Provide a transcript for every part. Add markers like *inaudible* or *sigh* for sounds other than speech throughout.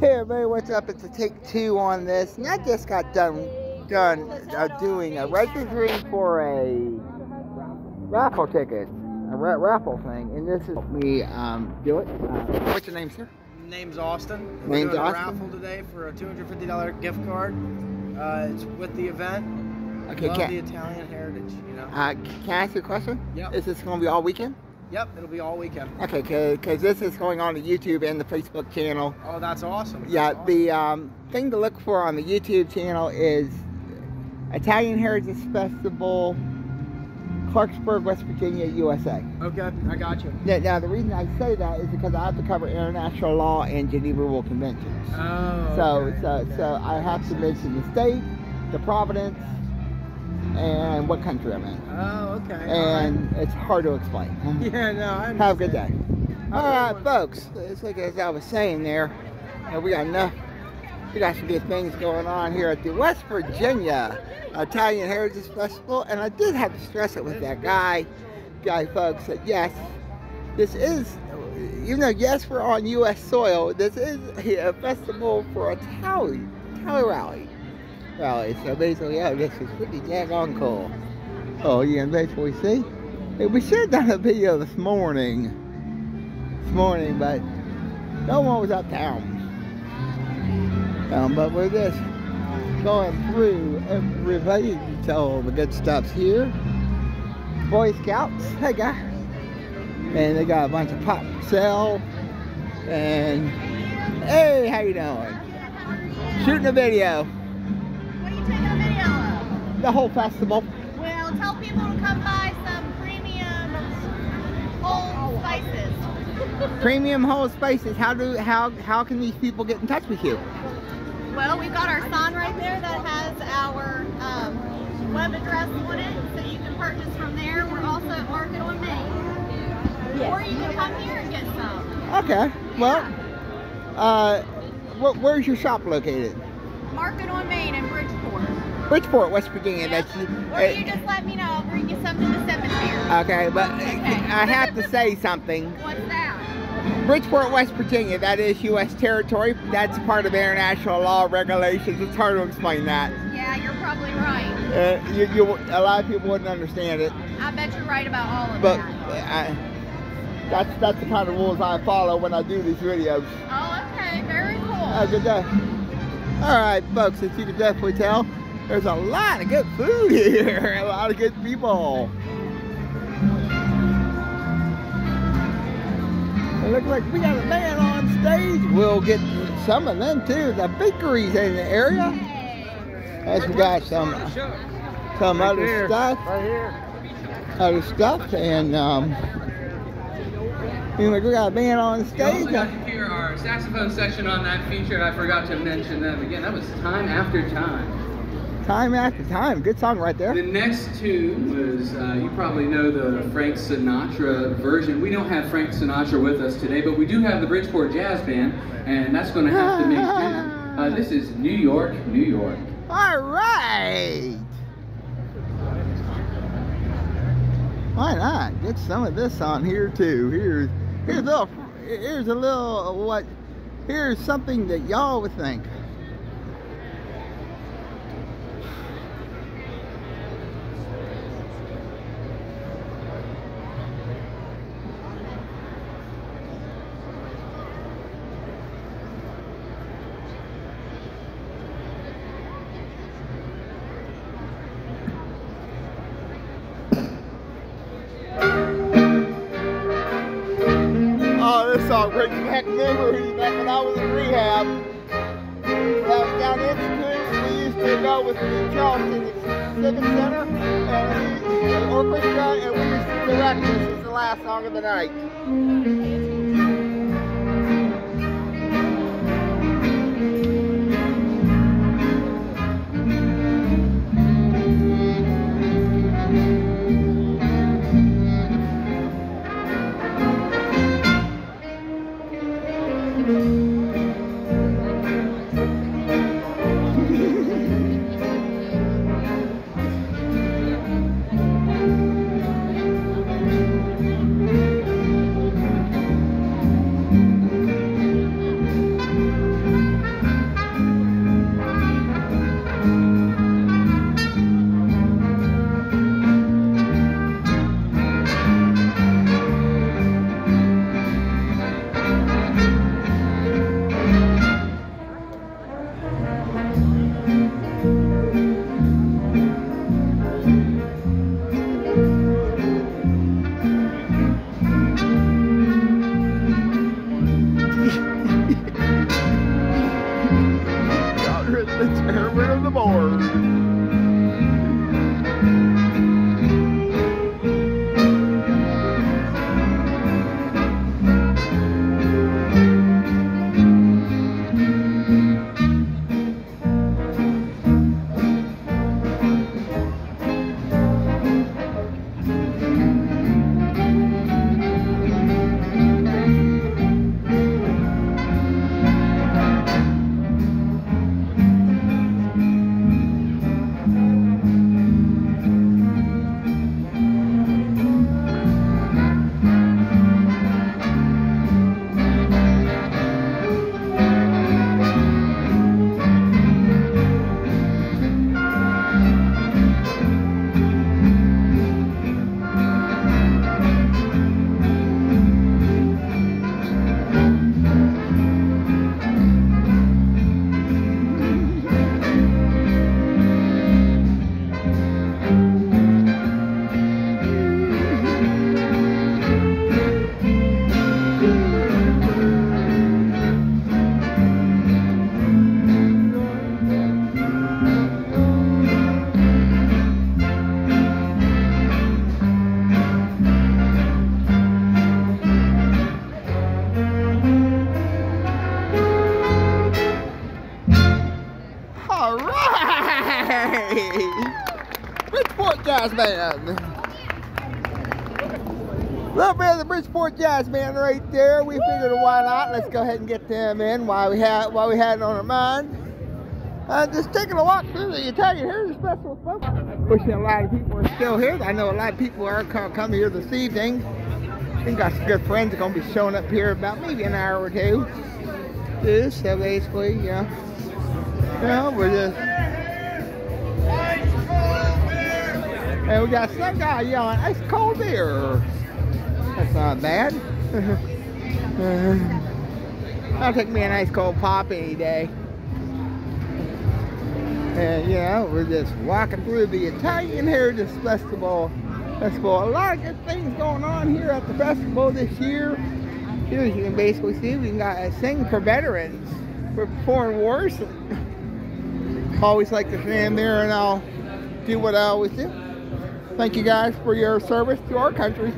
Hey everybody, what's up? It's a take two on this. And I just got done done uh, doing a registering for a raffle ticket, a ra- raffle thing, and this is me um, do it. Uh, what's your name, sir? Name's Austin. Name's We're doing Austin. a raffle today for a $250 gift card. Uh, it's with the event. Okay, Love can, the Italian heritage, you know. uh, can I ask you a question? Yep. Is this going to be all weekend? Yep, it'll be all weekend. Okay, because this is going on the YouTube and the Facebook channel. Oh, that's awesome. Yeah, That's the um, thing to look for on the YouTube channel is Italian Heritage Festival, Clarksburg, West Virginia, USA. Okay, I got you. Now, now, the reason I say that is because I have to cover international law and Geneva Rule Conventions. Oh, so, okay, so, okay. so I have to mention the state, the province, and what country I'm in. Oh, okay. And it's hard to explain. *laughs* Yeah, no, I Have a good day. understand. All right, folks. It's like as I was saying there, we got enough. We got some good things going on here at the West Virginia Italian Heritage Festival, and I did have to stress it with that guy, guy, folks, that yes, this is, even though yes, we're on U.S. soil, this is a festival for a Italian, Italian rally, rally. So basically, yeah, this is pretty daggone cool. Oh, yeah, and basically, see, Hey, we should done a video this morning this morning, but no one was uptown. Um, but we're just going through everybody all the good stuffs here. Boy Scouts, hey guy. And they got a bunch of pop sale. And hey, how you doing? Shooting a video. The whole festival. Well, tell people to come buy some premium whole spices. Premium whole spices. How do how how can these people get in touch with you? Well, we've got our sign right there that has our um, web address on it, so you can purchase from there. We're also at Market on Main. Or you can come here and get some. Okay. Well, uh, wh- where's your shop located? Market on Main in Bridgeport. Bridgeport, West Virginia. That's Or you just let me know. I'll bring you some to the cemetery. okay, but okay. I have to say something. *laughs* What's that? Bridgeport, West Virginia. That is U.S. territory. That's part of international law regulations. It's hard to explain that. Yeah, you're probably right. Uh, you, you, a lot of people wouldn't understand it, I bet you're right about all of but that. I, that's that's the kind of rules I follow when I do these videos. Oh, okay. Very cool. Have a good day. All right, folks, as you can definitely tell, there's a lot of good food *laughs* here, a lot of good people. It looks like we got a man on stage. We'll get some of them too. The bakeries in the area. As we got some some other stuff, Right here. other stuff, and um, we got a band on You stage. got to hear our saxophone section on that feature, I forgot to mention them again. That was Time After Time. Time after time, good song right there. The next tune was, uh, you probably know the Frank Sinatra version. We don't have Frank Sinatra with us today, but we do have the Bridgeport Jazz Band, and that's going to have to make do. Uh, this is New York, New York. All right. Why not? Get some of this on here too. Here's here's a little here's a little what here's something that y'all would think. Oh, this song brings back when I was in rehab. When I was down in Institute, we used to go with the Charleston Civic Center and the orchestra, and we used to direct this as the last song of the night. Got rid of the chairman of the board. Jazz Band. Little bit of the Bridgeport Jazz Band right there. We figured why not? Let's go ahead and get them in while we had while we had it on our mind. Uh, just taking a walk through the Italian Heritage Festival, folks. Wishing a lot of people are still here. I know a lot of people are coming here this evening. We got some good friends are going to be showing up here about maybe an hour or two. Too. So basically, know, you we're just And we got some guy yelling, it's cold beer. That's not bad. *laughs* I'll take me an ice cold pop any day. And you know, we're just walking through the Italian Heritage Festival. Festival. A lot of good things going on here at the festival this year. Here you can basically see we got a sing for veterans for foreign wars. *laughs* always like to stand there and I'll do what I always do. Thank you guys for your service to our country.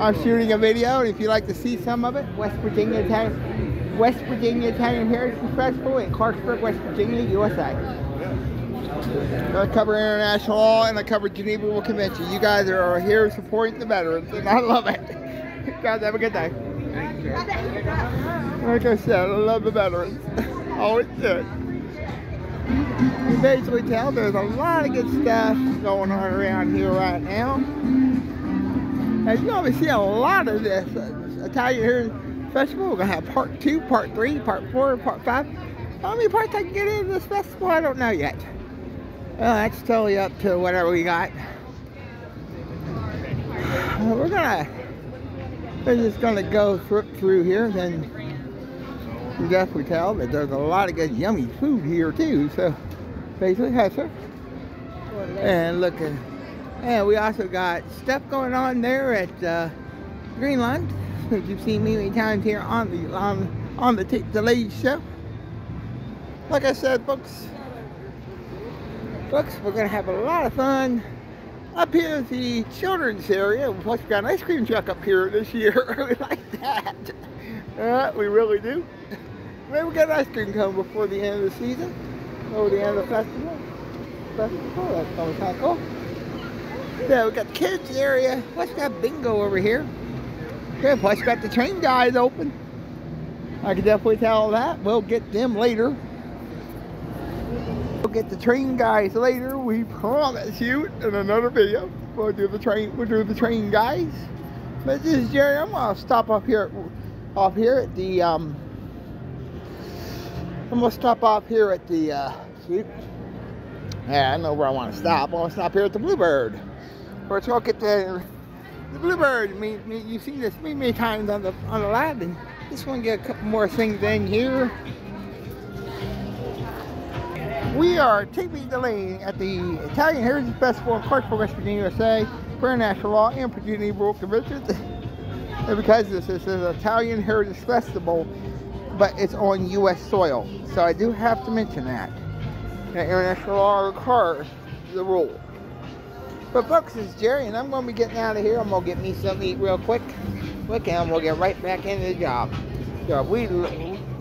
I'm shooting a video, and if you'd like to see some of it, West Virginia Italian, West Virginia Italian Heritage Festival in Clarksburg, West Virginia, USA. I cover international law and I cover Geneva Convention. You guys are here supporting the veterans, and I love it. *laughs* guys, have a good day. Like I said, I love the veterans. *laughs* Always did you basically tell there's a lot of good stuff going on around here right now. As you always see a lot of this uh, Italian Heritage Festival. We're going to have part two, part three, part four, part five. How many parts I can get into this festival, I don't know yet. Well, that's totally up to whatever we got. We're gonna, we're just gonna go through here, then you definitely tell that there's a lot of good yummy food here too. So basically, sir. And look at, and we also got stuff going on there at uh, Greenland, which *laughs* you've seen many times here on the on on the the ladies show. Like I said, folks, folks, we're gonna have a lot of fun up here at the children's area. Plus, we got an ice cream truck up here this year. *laughs* we like that. *laughs* Uh, we really do. Maybe we got an ice cream coming before the end of the season, or the end of the festival. Festival, that's always kind of cool. Yeah, we got the kids area. Plus, got bingo over here. Yeah, plus, got the train guys open. I can definitely tell that. We'll get them later. We'll get the train guys later. We promise you in another video. We'll do the train. We'll do the train guys. But this is Jerry. I'm gonna stop up here, off here at the um, I'm gonna stop off here at the, uh? Yeah, I know where I want to stop. I'm gonna stop here at the Bluebird. First, I'll get the, the Bluebird. You've seen this many, many times on the on the and just want to get a couple more things in here. We are taking the lane at the Italian Heritage Festival in Clarksburg, West Virginia, USA, for international law and Geneva Rule Convention. and *laughs* because this is an Italian Heritage Festival, but it's on U.S. soil. So I do have to mention that. That international law requires the rule. But folks, it's Jerry, and I'm going to be getting out of here. I'm going to get me something to eat real quick. Quick, and we'll get right back into the job. So we,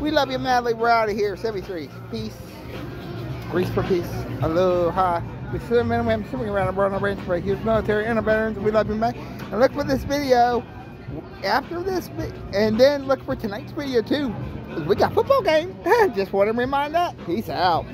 we love you madly. We're out of here. 73. Peace. Grease for peace. Aloha. We still men and women swimming around a broad range for huge military and our veterans. We love you, man. And look for this video after this, and then look for tonight's video too. We got football game. *laughs* Just want to remind that. Peace out.